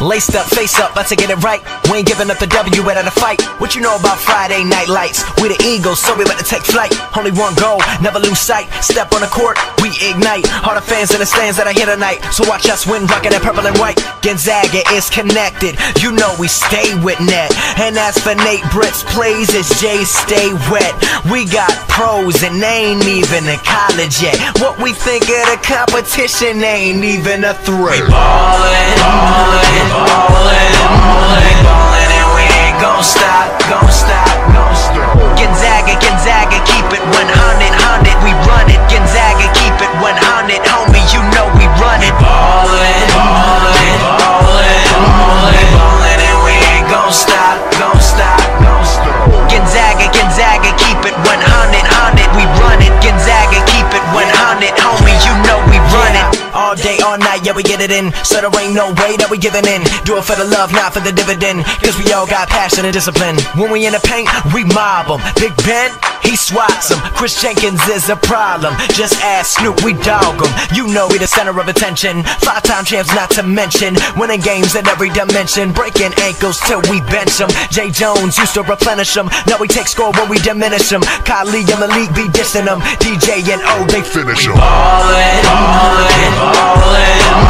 Laced up, face up, about to get it right. We ain't giving up the W out of the fight. What you know about Friday night lights? We the Eagles, so we about to take flight. Only one goal, never lose sight. Step on the court, we ignite. All the fans in the stands that are here tonight. So watch us win, rockin' that purple and white. Gonzaga is connected, you know we stay with net. And as for Nate Britt's plays, it's Jay stay wet. We got pros and they ain't even in college yet. What we think of the competition ain't even a threat. Ballin', ballin', ballin', ballin', ballin', and we ain't gon' stop, yeah, we get it in. So there ain't no way that we giving in. Do it for the love, not for the dividend. Cause we all got passion and discipline. When we in the paint, we mob 'em. Big Ben, he swats 'em. Kris Jenkins is a problem. Just ask Snoop, we dog 'em. You know he the center of attention. Five time champs, not to mention. Winning games in every dimension. Breaking ankles till we bench 'em. Jay Jones used to replenish 'em. Now we take score when we diminish 'em. Kylie and Malik be dissing 'em. DJ and O, they finish. Ballin', ballin', ballin', ballin',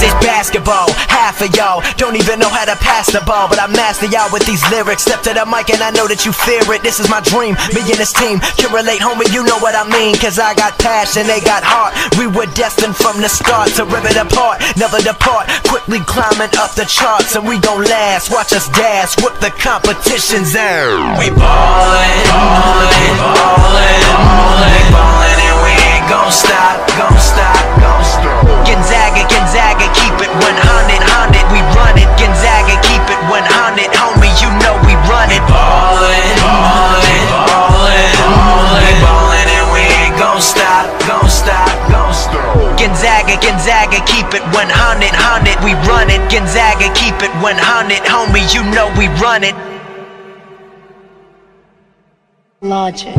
this it. is basketball. Half of y'all don't even know how to pass the ball, but I master y'all with these lyrics. Step to the mic and I know that you fear it. This is my dream. Me and this team can relate, homie. You know what I mean? Cause I got passion, they got heart. We were destined from the start to rip it apart, never depart. Quickly climbing up the charts, and we gon' last. Watch us dash, whip the competition's out. We ballin', ballin', gon' stop, gon' stop. Gonzaga, Gonzaga, keep it 100, 100, we run it. Gonzaga, keep it 100, homie, you know we run it. Logic.